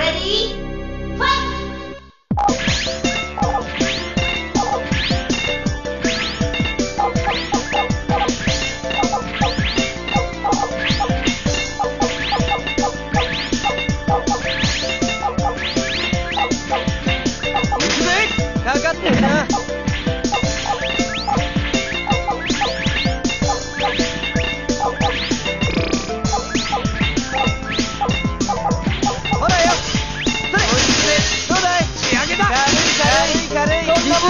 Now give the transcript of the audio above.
Ready? Fight!